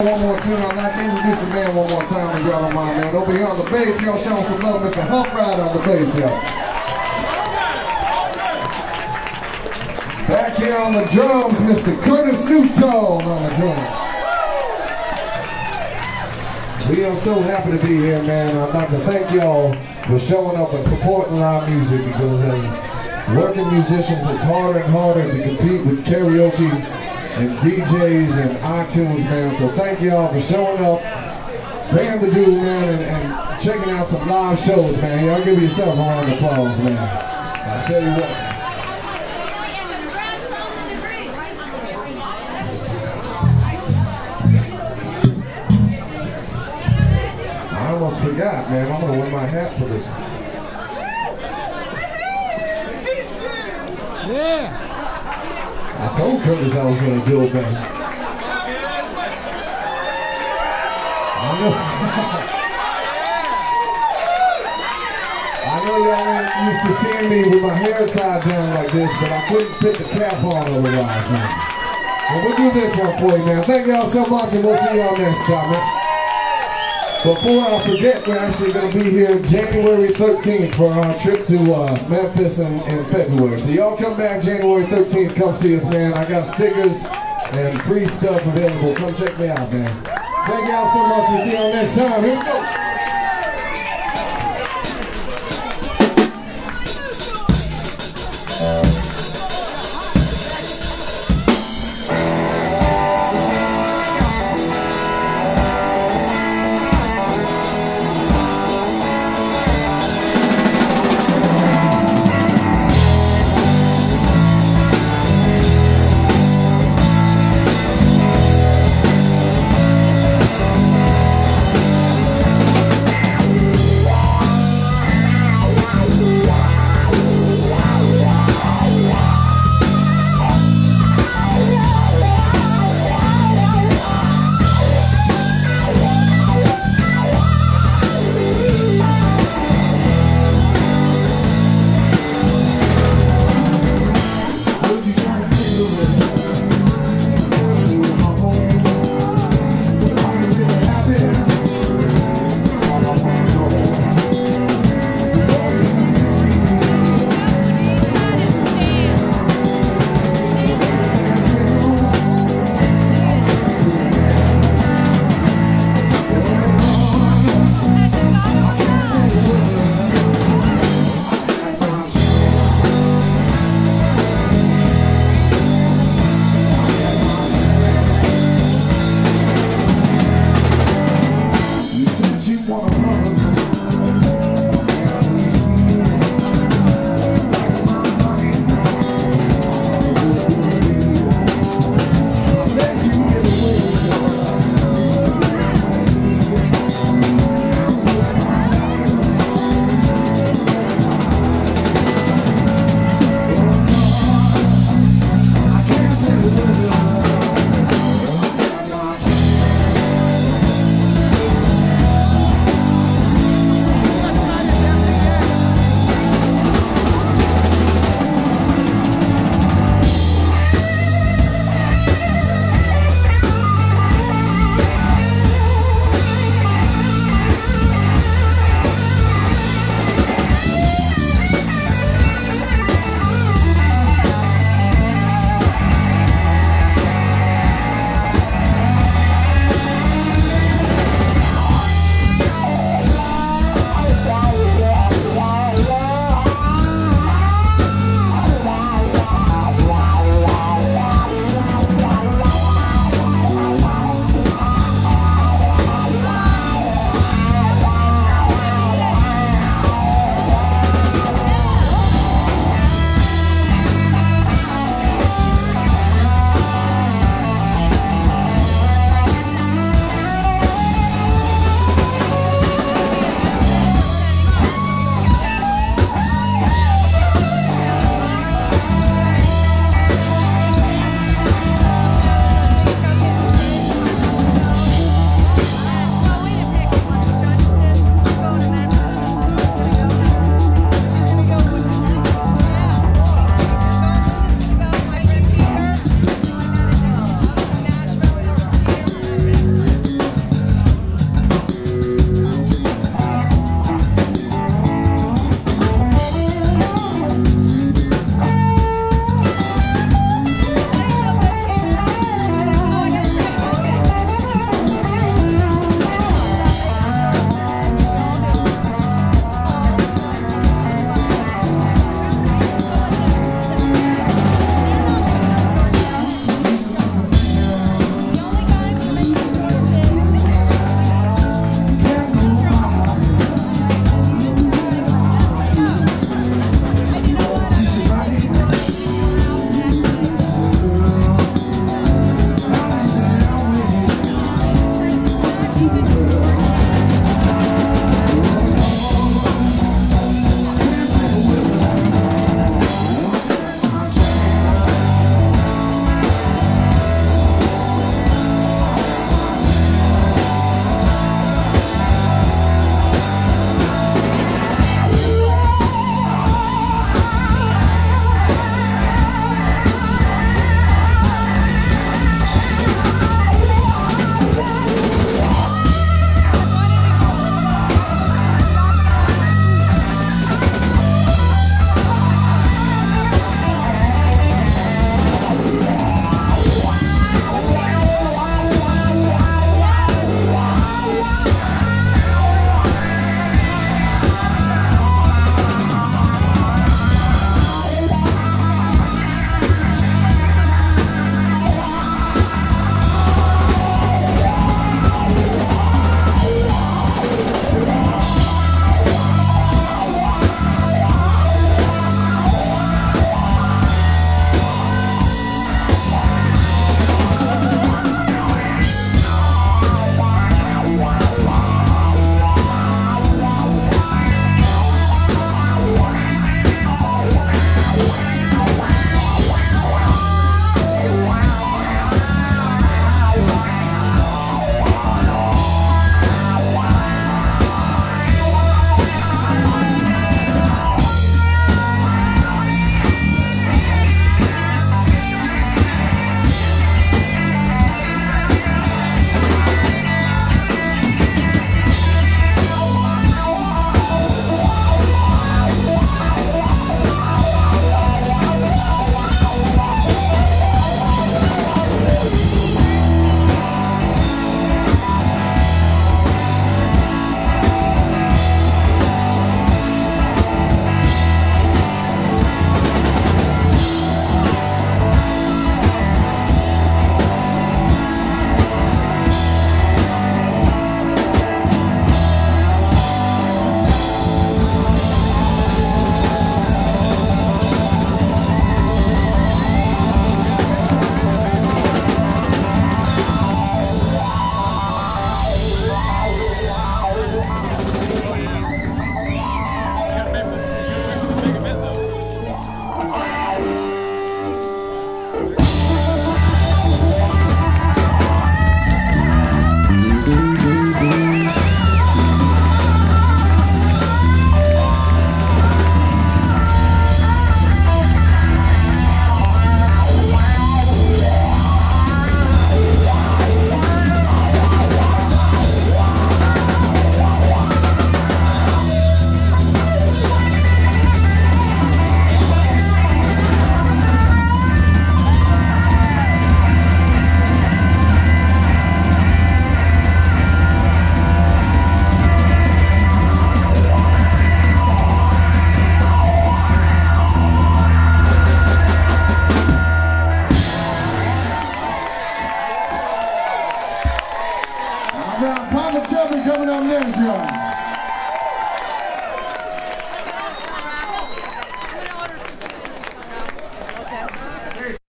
One more tune. Like to introduce the man one more time, if y'all don't mind, man. Over here on the bass, y'all showing some love, Mr. Huff Wright on the bass, y'all. Back here on the drums, Mr. Curtis Newton on the drums. We are so happy to be here, man. I'd like to thank y'all for showing up and supporting live music because as working musicians, it's harder and harder to compete with karaoke and DJs and iTunes, man. So thank y'all for showing up, paying the dues, man, and, and checking out some live shows, man. Y'all give yourself a round of applause, man. I tell you what. I almost forgot, man. I'm gonna wear my hat for this. Yeah. I told Curtis I was gonna do it, man. I know. I know y'all ain't used to seeing me with my hair tied down like this, but I couldn't fit the cap on otherwise, man. We'll do this one for you, man. Thank y'all so much, and we'll see y'all next time, man. Before I forget, we're actually going to be here January 13th for our trip to uh, Memphis in, in February. So y'all come back January 13th, come see us, man. I got stickers and free stuff available. Come check me out, man. Thank y'all so much. We'll see y'all next time. Here we go.